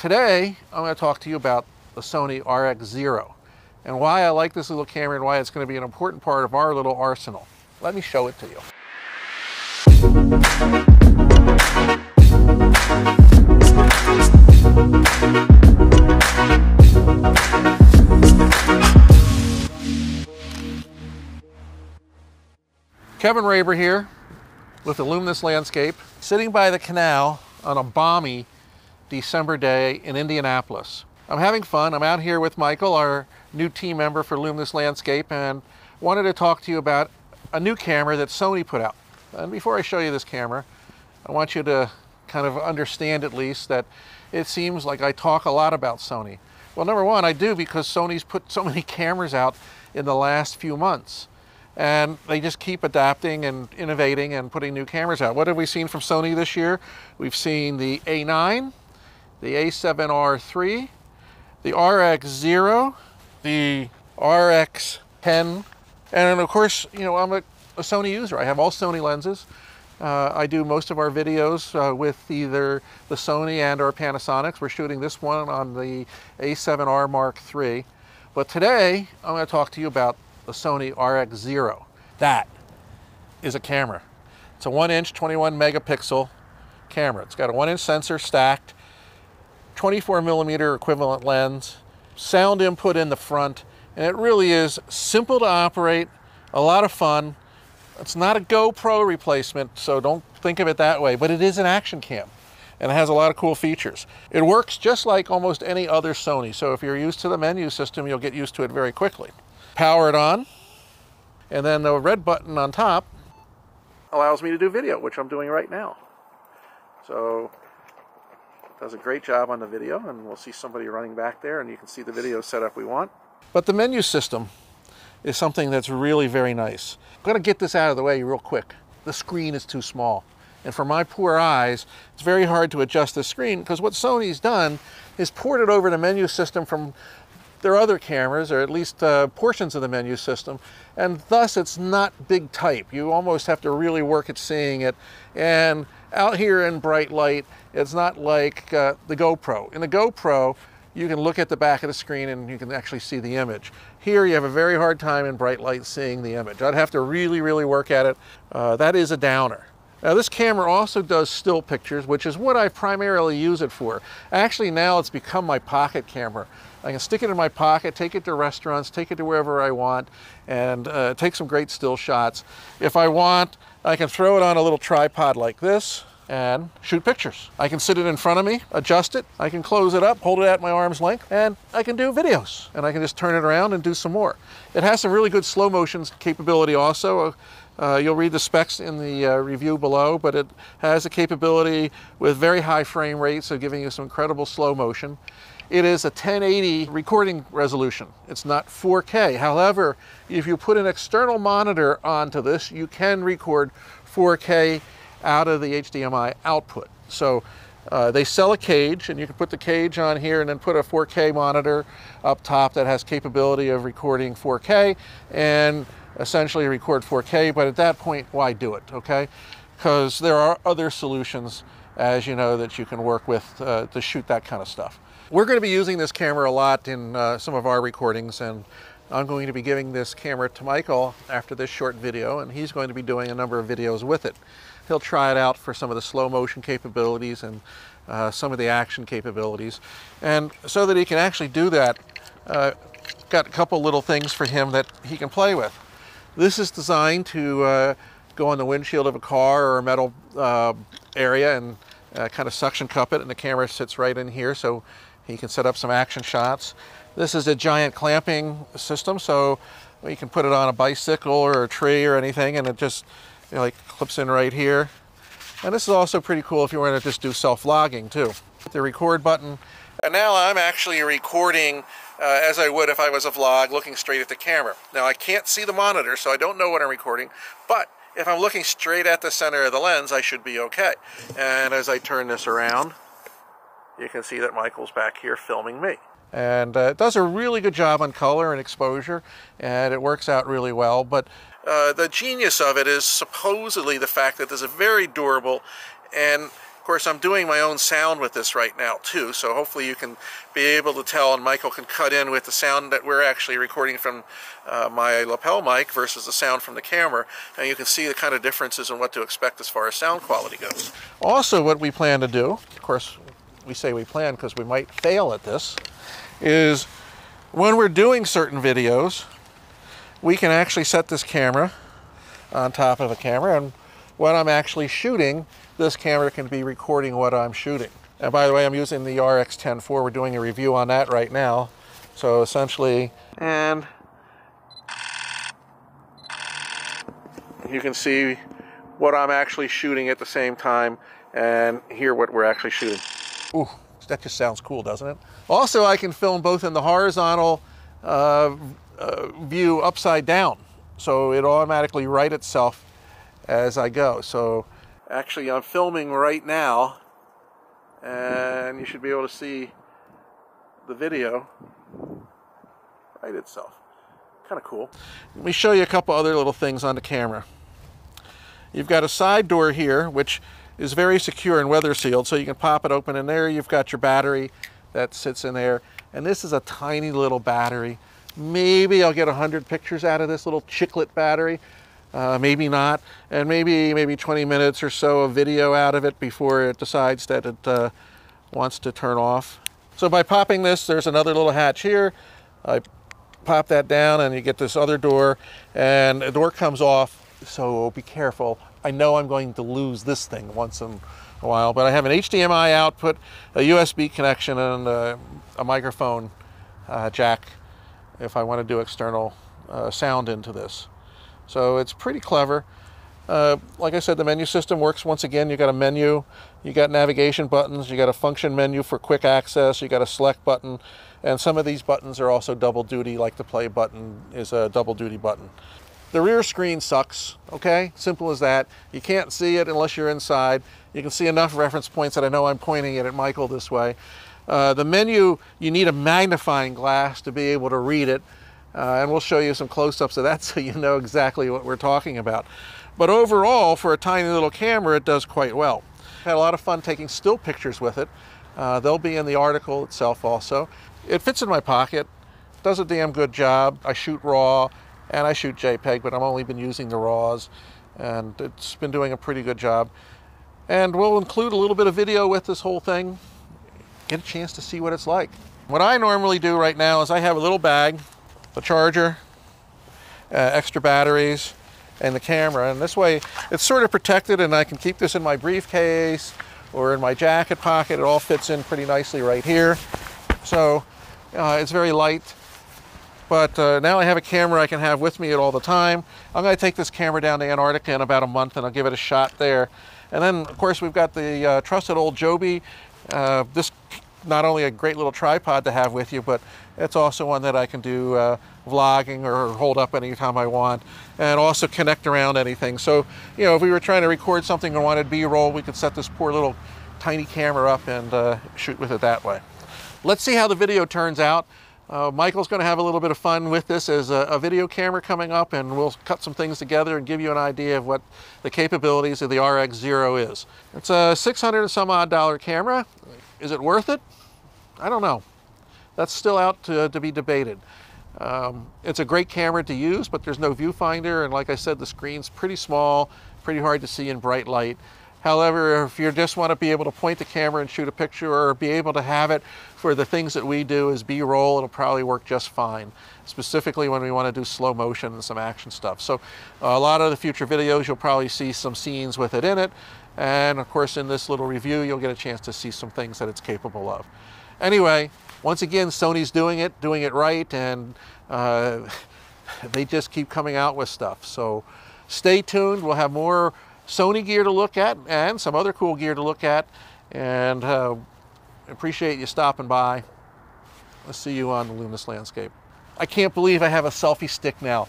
Today, I'm going to talk to you about the Sony RX0 and why I like this little camera and why it's going to be an important part of our little arsenal. Let me show it to you. Kevin Raber here with the Luminous Landscape, sitting by the canal on a balmy December day in Indianapolis. I'm having fun. I'm out here with Michael, our new team member for Luminous Landscape, and wanted to talk to you about a new camera that Sony put out. And before I show you this camera, I want you to kind of understand at least that it seems like I talk a lot about Sony. Well, number one, I do because Sony's put so many cameras out in the last few months and they just keep adapting and innovating and putting new cameras out. What have we seen from Sony this year? We've seen the A9, the A7R3, the RX0, the RX10, and of course, you know, I'm a, a Sony user. I have all Sony lenses. Uh, I do most of our videos uh, with either the Sony and or Panasonics. We're shooting this one on the A7R Mark III. But today, I'm going to talk to you about the Sony RX0. That is a camera. It's a one inch, 21 megapixel camera. It's got a one inch sensor stacked, 24 millimeter equivalent lens, sound input in the front, and it really is simple to operate, a lot of fun. It's not a GoPro replacement, so don't think of it that way, but it is an action cam and it has a lot of cool features. It works just like almost any other Sony, so if you're used to the menu system, you'll get used to it very quickly power it on, and then the red button on top allows me to do video, which I'm doing right now. So does a great job on the video, and we'll see somebody running back there, and you can see the video setup we want. But the menu system is something that's really very nice. I'm to get this out of the way real quick. The screen is too small. And for my poor eyes, it's very hard to adjust the screen because what Sony's done is ported over the menu system from their other cameras, or at least uh, portions of the menu system, and thus it's not big type. You almost have to really work at seeing it. And out here in bright light, it's not like uh, the GoPro. In the GoPro, you can look at the back of the screen and you can actually see the image. Here you have a very hard time in bright light seeing the image. I'd have to really, really work at it. Uh, that is a downer. Now this camera also does still pictures, which is what I primarily use it for. Actually now it's become my pocket camera. I can stick it in my pocket, take it to restaurants, take it to wherever I want, and uh, take some great still shots. If I want, I can throw it on a little tripod like this and shoot pictures. I can sit it in front of me, adjust it, I can close it up, hold it at my arm's length, and I can do videos. And I can just turn it around and do some more. It has some really good slow motion capability also. Uh, you'll read the specs in the uh, review below, but it has a capability with very high frame rates, so giving you some incredible slow motion. It is a 1080 recording resolution. It's not 4K. However, if you put an external monitor onto this, you can record 4K out of the HDMI output. So uh, they sell a cage and you can put the cage on here and then put a 4K monitor up top that has capability of recording 4K and essentially record 4K, but at that point, why do it, okay? Because there are other solutions, as you know, that you can work with uh, to shoot that kind of stuff. We're going to be using this camera a lot in uh, some of our recordings and I'm going to be giving this camera to Michael after this short video and he's going to be doing a number of videos with it. He'll try it out for some of the slow motion capabilities and uh, some of the action capabilities. And so that he can actually do that, uh, got a couple little things for him that he can play with. This is designed to uh, go on the windshield of a car or a metal uh, area and uh, kind of suction cup it and the camera sits right in here so he can set up some action shots. This is a giant clamping system, so you can put it on a bicycle or a tree or anything, and it just you know, like clips in right here. And this is also pretty cool if you want to just do self-vlogging too. The record button. And now I'm actually recording uh, as I would if I was a vlog looking straight at the camera. Now I can't see the monitor, so I don't know what I'm recording, but if I'm looking straight at the center of the lens, I should be okay. And as I turn this around, you can see that Michael's back here filming me. And uh, it does a really good job on color and exposure, and it works out really well. But uh, the genius of it is supposedly the fact that this is very durable, and of course, I'm doing my own sound with this right now too, so hopefully you can be able to tell and Michael can cut in with the sound that we're actually recording from uh, my lapel mic versus the sound from the camera, and you can see the kind of differences in what to expect as far as sound quality goes. Also, what we plan to do, of course, we say we plan because we might fail at this, is when we're doing certain videos, we can actually set this camera on top of a camera, and when I'm actually shooting, this camera can be recording what I'm shooting. And by the way, I'm using the RX-10 IV. We're doing a review on that right now. So essentially, and you can see what I'm actually shooting at the same time and hear what we're actually shooting. Ooh, that just sounds cool, doesn't it? Also, I can film both in the horizontal uh, uh, view upside down. So it automatically right itself as I go. So actually I'm filming right now and you should be able to see the video right itself. Kind of cool. Let me show you a couple other little things on the camera. You've got a side door here, which is very secure and weather sealed, so you can pop it open and there. You've got your battery that sits in there. And this is a tiny little battery. Maybe I'll get 100 pictures out of this little chiclet battery uh, maybe not, and maybe maybe 20 minutes or so of video out of it before it decides that it uh, wants to turn off. So by popping this, there's another little hatch here. I pop that down and you get this other door and the door comes off, so be careful. I know I'm going to lose this thing once in a while, but I have an HDMI output, a USB connection, and a, a microphone uh, jack if I want to do external uh, sound into this. So it's pretty clever. Uh, like I said, the menu system works once again. You got a menu, you got navigation buttons, you got a function menu for quick access, you got a select button, and some of these buttons are also double duty, like the play button is a double duty button. The rear screen sucks, okay? Simple as that. You can't see it unless you're inside. You can see enough reference points that I know I'm pointing it at Michael this way. Uh, the menu, you need a magnifying glass to be able to read it. Uh, and we'll show you some close-ups of that so you know exactly what we're talking about. But overall, for a tiny little camera, it does quite well. Had a lot of fun taking still pictures with it. Uh, they'll be in the article itself also. It fits in my pocket, does a damn good job. I shoot RAW and I shoot JPEG, but I've only been using the RAWs and it's been doing a pretty good job. And we'll include a little bit of video with this whole thing. Get a chance to see what it's like. What I normally do right now is I have a little bag the charger, uh, extra batteries, and the camera. And this way it's sort of protected and I can keep this in my briefcase or in my jacket pocket. It all fits in pretty nicely right here. So uh, it's very light. But uh, now I have a camera I can have with me at all the time. I'm going to take this camera down to Antarctica in about a month and I'll give it a shot there. And then, of course, we've got the uh, trusted old Joby. Uh, this not only a great little tripod to have with you, but it's also one that I can do uh, vlogging or hold up anytime I want and also connect around anything. So, you know, if we were trying to record something and wanted B-roll, we could set this poor little tiny camera up and uh, shoot with it that way. Let's see how the video turns out. Uh, Michael's going to have a little bit of fun with this as a, a, video camera coming up and we'll cut some things together and give you an idea of what the capabilities of the RX-0 is. It's a 600 and some odd dollar camera. Is it worth it? I don't know. That's still out to, to be debated. Um, it's a great camera to use, but there's no viewfinder, and like I said, the screen's pretty small, pretty hard to see in bright light. However, if you just want to be able to point the camera and shoot a picture or be able to have it for the things that we do as B-roll, it'll probably work just fine, specifically when we want to do slow motion and some action stuff. So a lot of the future videos, you'll probably see some scenes with it in it. And of course, in this little review, you'll get a chance to see some things that it's capable of. Anyway, once again, Sony's doing it, doing it right, and uh, they just keep coming out with stuff. So stay tuned. We'll have more Sony gear to look at and some other cool gear to look at. And uh, appreciate you stopping by. I'll see you on the Luminous Landscape. I can't believe I have a selfie stick now.